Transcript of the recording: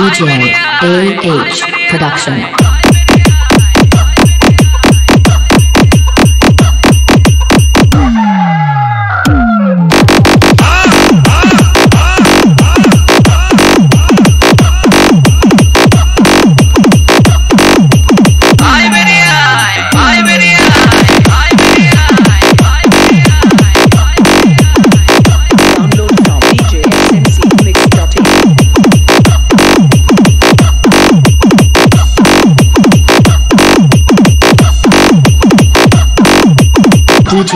DJ AH Production. DJ